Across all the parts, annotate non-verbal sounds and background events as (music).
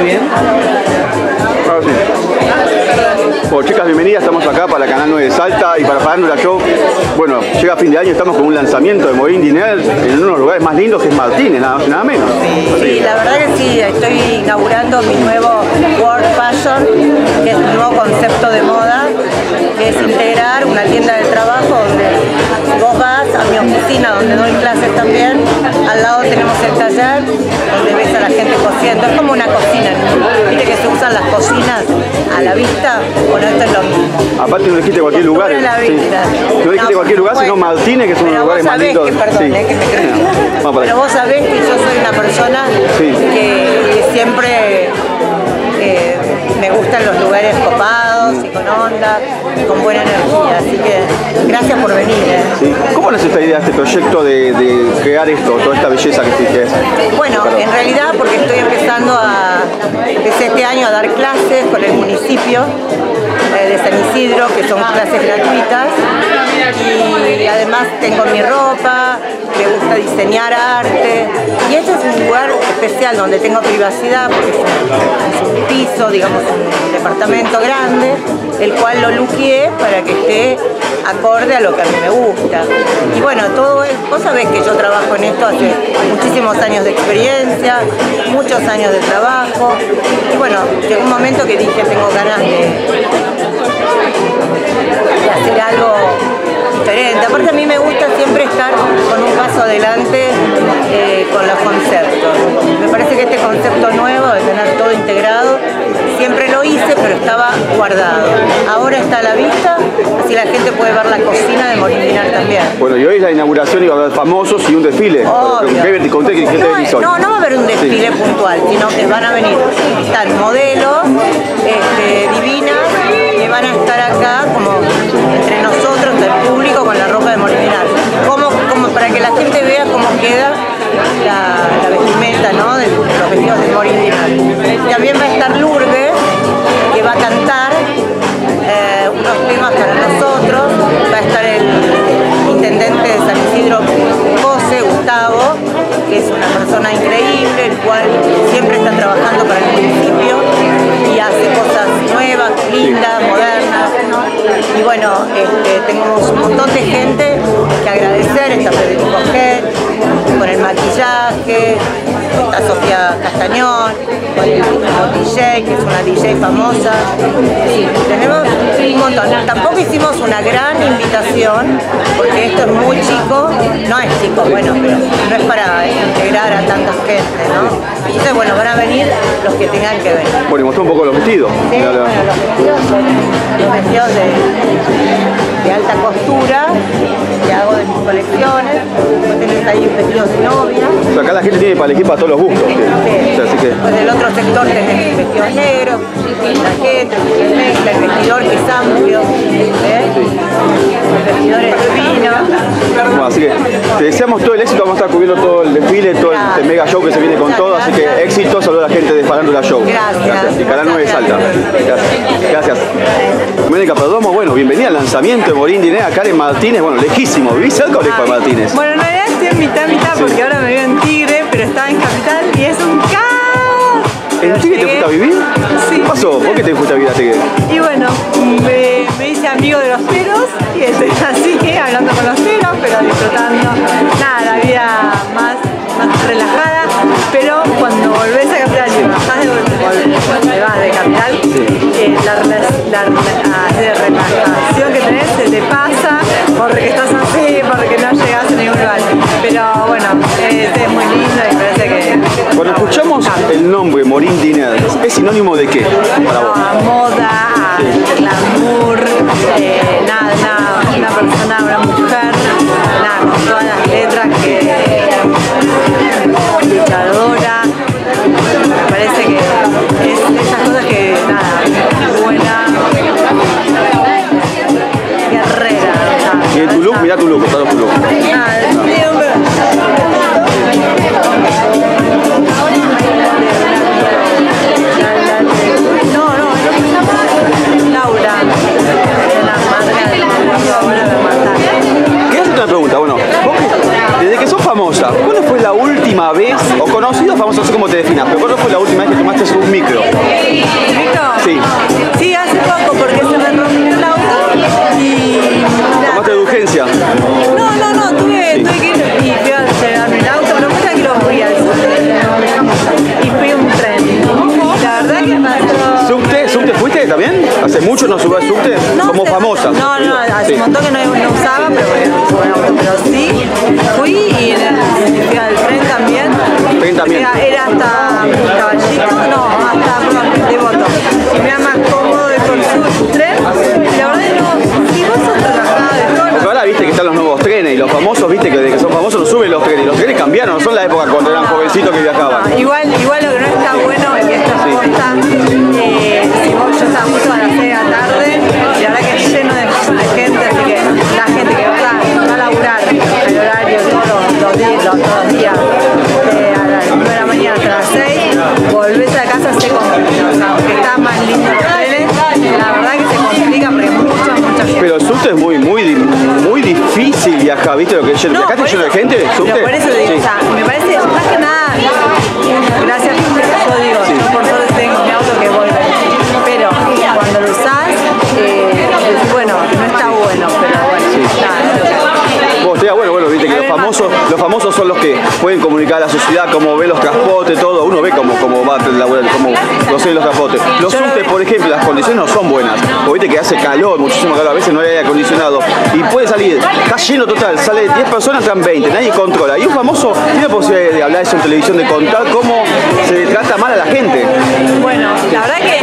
Muy bien. Ahora sí. Bueno, chicas, bienvenidas. Estamos acá para Canal 9 de Salta y para Farándula Show. Bueno, llega fin de año, estamos con un lanzamiento de Morín Diner en uno de los lugares más lindos que es Martínez, nada más y nada menos. Sí, la verdad que sí, estoy inaugurando mi nuevo World Fashion, que es un nuevo concepto de moda, que es integrar una tienda de trabajo donde oficina donde doy clases también, al lado tenemos el taller donde ves a la gente cociendo, es como una cocina, ¿no? viste que se usan las cocinas a la vista, bueno esto es lo mismo. Aparte no dijiste cualquier lugar. La sí. No dijiste cualquier lugar, sino Martínez, que es. Que, perdón, Sí. eh, que me creo. Vamos para Pero vos sabés que yo soy una persona Sí. Con onda, y con buena energía. Así que gracias por venir. eh. Sí. ¿Cómo nace esta idea, este proyecto de, de crear esto, toda esta belleza que existe? Bueno, en realidad porque estoy empezando a, empecé este año a dar clases con el municipio eh, de San Isidro, que son clases gratuitas, tengo mi ropa, me gusta diseñar arte, y este es un lugar especial donde tengo privacidad, porque es un, piso, digamos, un departamento grande, el cual lo luqueé para que esté acorde a lo que a mí me gusta. Y bueno, todo es, vos sabés que yo trabajo en esto hace muchísimos años de experiencia, muchos años de trabajo. Y bueno, llegó un momento que dije, tengo ganas de hacer algo diferente. Aparte a mí me gusta siempre estar con un paso adelante eh, con los conceptos. Me parece que este concepto nuevo de tener todo integrado, siempre lo hice, pero estaba guardado. Ahora está a la vista, así la gente puede ver la cocina de Molinar también. Bueno, y hoy es la inauguración y va a haber famosos y un desfile. No, no va a haber un desfile puntual, sino que van a venir, están modelos este, divinas que van a estar acá como entre nosotros, la gente vea cómo queda la, la vestimenta ¿no? de los vestidos de. También maquillaje, está Sofía Castañón, con el DJ, que es una DJ famosa. Sí, tenemos un montón. Tampoco hicimos una gran invitación, porque esto es muy chico, no es chico, bueno, pero no es para integrar a tanta gente, ¿no? Entonces, bueno, van a venir los que tengan que venir. Bueno, y mostró un poco los vestidos. Sí, Mira, bueno, los vestidos son los vestidos de, de alta costura que hago de mis colecciones. Vos tenés ahí vestidos de novia. O sea, acá la gente tiene para elegir para todos los gustos. ¿sí? O sea, así que... Pues del otro sector tenés vestidos negros, el mezcla, el vestidor que es amplio, ¿eh? el vestidor es divino. Bueno, así que te deseamos todo el éxito, vamos a estar cubriendo todo el desfile, todo el, este mega show que se viene con todo, así que éxito, saludos a la gente de Farándula Show. Gracias. Y Canal 9 Salta. Gracias. Gracias. Perdomo, bueno, bienvenida al lanzamiento de Morín Diné, acá en Martínez, bueno, lejísimo, ¿vivís cerca o lejos de Martínez? Bueno, en realidad estoy en mitad, mitad, porque ahora me vivo en Tigre, pero estaba en Capital y es un caos. ¿En Tigre te fuiste a vivir? Sí. ¿Qué pasó? ¿Por qué te fuiste a vivir a Tigre? Y bueno, me, me hice amigo de los peros Pero bueno, es muy lindo y parece que... Cuando escuchamos el nombre Morín Diner, ¿es sinónimo de qué para vos? a moda, a glamour, eh, nada, nada, una persona, una mujer, nada, con todas las letras que luchadora, me parece que es esas cosas que nada, buena, guerrera. Y en tu look, mirá tu look, mostrá tu look. ¿Cuándo fue la última vez, o conocido, vamos a como te definas, pero cuándo fue la última vez que tomaste un micro? ¿Un? Sí. Sí, hace poco, porque ¿Hace mucho no subas subte? No, Como famosa. No, no, hace Sí. un montón que no, no usaba, pero bueno, bueno, pero sí, fui y en el, tren también. Tren también. Era, era hasta Caballito, no, hasta perdón, Devoto. Y me era más cómodo ir con su tren. La verdad que no, si vos sos relajada de todo, Porque ahora viste que están los nuevos trenes y los famosos, viste que desde que son famosos no suben los trenes. Los trenes cambiaron, no son la época cuando eran jovencitos que viajaban. Igual, igual lo que no está bueno subte es muy, muy, muy difícil viajar, ¿viste lo que es? No, ¿Viajaste lleno de gente? ¿Subte? Pero por eso digo, Sí. o sea, me parece, más que nada, gracias, yo digo, yo por suerte tengo mi auto que voy, pero cuando lo usás, eh, bueno, no está bueno, pero bueno, nada, Vos, bueno, bueno, viste que los famosos, los famosos son los que pueden comunicar a la sociedad cómo ven los transportes, todo. Uno ve cómo, cómo va a laburar, cómo los transportes. Los Yo lo subtes, por ejemplo, las condiciones no son buenas. Porque viste que hace calor, muchísimo calor, a veces no hay aire acondicionado. Y puede salir, está lleno total, sale 10 personas, entran 20, nadie controla. Y un famoso tiene la posibilidad de hablar eso en televisión, de contar cómo se trata mal a la gente. Bueno, la verdad que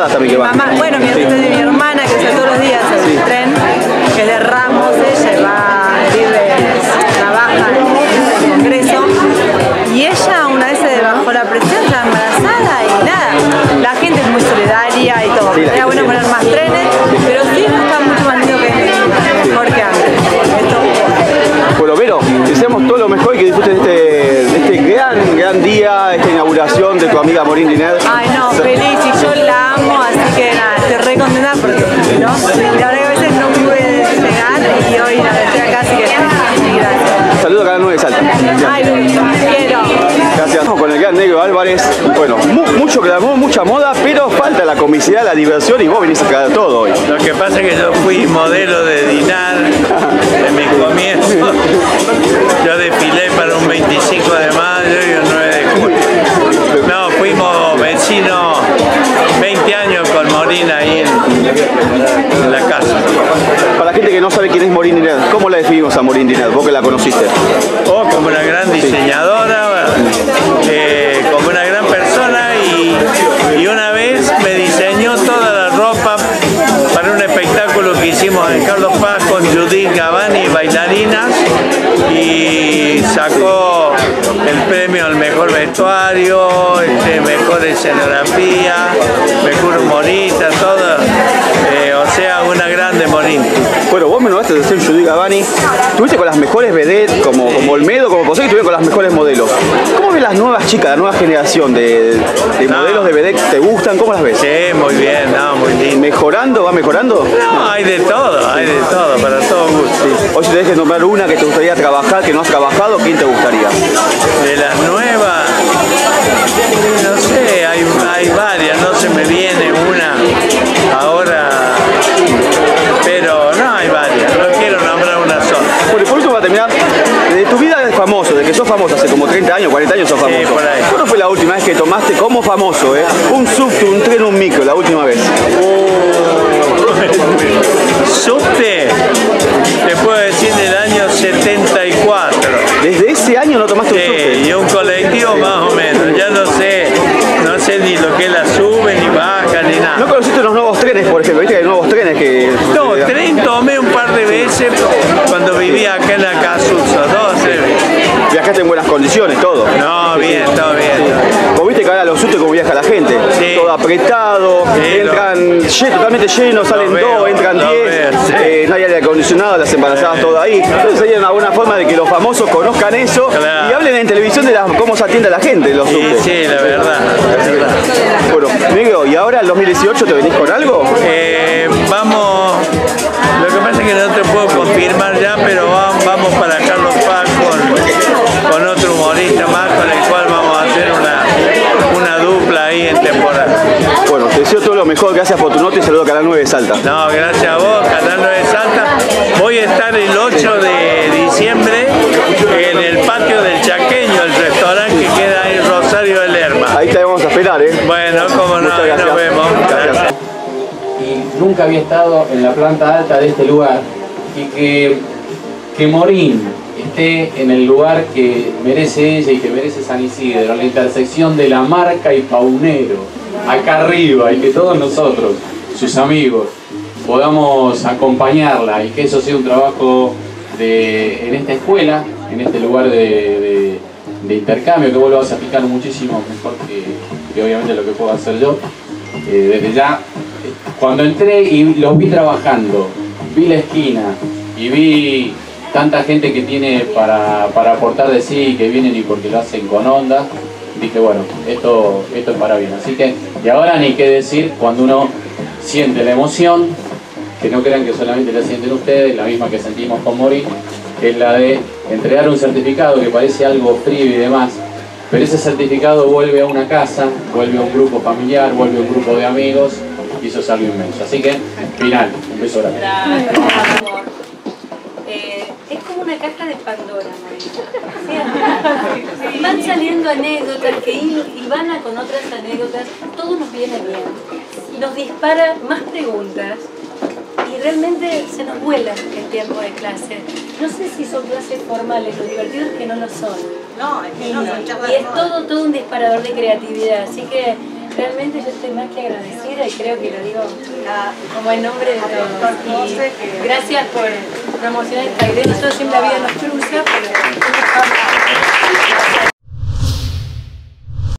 embarazadas también que mi van. mamá- bueno, mi, Sí. mi hermana que usa todos los días el Sí. tren, que es de Ramos, ella va, vive, trabaja en el Congreso, y ella una vez se bajó la presión, está embarazada y nada. La gente es muy solidaria y todo. Sí, gente bueno poner más trenes, pero sí no está mucho más lindo que mejor que antes. Esto- Bueno, Vero, deseamos todo lo mejor y que disfrutes de este, de este gran, gran día, esta inauguración de tu amiga Morín Diner. Quiero. Gracias. Estamos con el gran negro Álvarez. Bueno, mu- mucho glamour, mucha moda, pero falta la comicidad, la diversión y vos venís a caer todo hoy. Lo que pasa es que yo fui modelo de Dinar en mi comienzo. (laughs) Yo desfilé para un 25 de mayo y un 9 de julio. No, fuimos vecinos 20 años con Morín ahí en, en la casa. Para la gente que no sabe quién es Morín Diner, ¿cómo la definimos a Morín Diner? Vos que la conociste. Sacó el premio al mejor vestuario, este, mejor escenografía, mejor humorista, todo. Eh, o sea, una grande Morín. Bueno, vos me nombraste de ser Judy Gavani. Estuviste con las mejores vedettes, como, como Olmedo, como José, estuviste con las mejores modelos. ¿Cómo ves las nuevas chicas, la nueva generación de, de No. modelos de vedettes? ¿Te gustan? ¿Cómo las ves? Sí, muy bien, no, muy lindo. ¿Mejorando? ¿Va mejorando? No, hay de todo, hay de todo, para. Hoy si tenés que nombrar una que te gustaría trabajar, que no has trabajado, ¿quién te gustaría? De las nuevas, no sé, hay, hay varias, no se me viene una ahora, pero no hay varias, no quiero nombrar una sola. Bueno, y por último, para terminar, de tu vida de famoso, de que sos famoso hace como 30 años, 40 años sos Sí, famoso. por ahí. ¿Cuándo fue la última vez que tomaste como famoso, eh? Un subte, un tren, un micro, la última vez? Subte, Desde ese año no tomaste un subte. y un colectivo más o menos, ya no sé, no sé ni lo que la sube, ni baja, ni nada. ¿No conociste los nuevos trenes, por ejemplo? ¿Viste que hay nuevos trenes que... No, tren tomé un par de veces cuando vivía acá en la veces. Viajaste en buenas condiciones, todo. No, bien, todo bien. Vos viste que ahora los sustos como viaja la gente. Sí. Todo apretado, Sí, entran totalmente llenos, salen veo, dos, entran diez, sí. eh, no hay aire acondicionado, las embarazadas todo ahí. Entonces hay una buena forma de que los famosos conozcan eso Claro. y hablen en televisión de la- cómo se atiende a la gente en los Sí, subtes. sí, la verdad. la verdad. Bueno, Miguel, ¿y ahora el 2018 te venís con algo? Eh, vamos, lo que pasa es que no te puedo confirmar ya, pero va- vamos Bueno, te deseo todo lo mejor, gracias por tu nota y saludo a Canal 9 de Salta. No, gracias a vos, Canal 9 Salta. Voy a estar el 8 de diciembre en el patio del Chaqueño, el restaurante que queda ahí en Rosario del Lerma. Ahí te vamos a esperar, ¿eh? Bueno, como no, nos vemos. Gracias. y nunca había estado en la planta alta de este lugar y que, que Morín esté en el lugar que merece ella y que merece San Isidro, la intersección de la marca y Paunero, acá arriba, y que todos nosotros, sus amigos, podamos acompañarla y que eso sea un trabajo de, en esta escuela, en este lugar de, de- intercambio, que vos lo vas a explicar muchísimo mejor que, que obviamente lo que puedo hacer yo. Eh, desde ya, cuando entré y los vi trabajando, vi la esquina y vi tanta gente que tiene para, para aportar de sí, que vienen y porque lo hacen con onda, dije, bueno, esto, esto es para bien. Así que, y ahora ni qué decir cuando uno siente la emoción, que no crean que solamente la sienten ustedes, la misma que sentimos con Mori, que es la de entregar un certificado que parece algo frío y demás, pero ese certificado vuelve a una casa, vuelve a un grupo familiar, vuelve a un grupo de amigos, y eso es algo inmenso. Así que, final, un beso grande. Es como una caja de Pandora. ¿cierto? Van saliendo anécdotas que y, y van a con otras anécdotas, todo nos viene bien. Nos dispara más preguntas y realmente se nos vuela el tiempo de clase. No sé si son clases formales, lo divertido es que no lo son. No, es que no, son charlas Y es todo, todo un disparador de creatividad, así que realmente yo estoy más que agradecida y creo que lo digo Ah, como en nombre de todos. Y gracias por promocionar el taller. Nosotros siempre la vida nos cruza, pero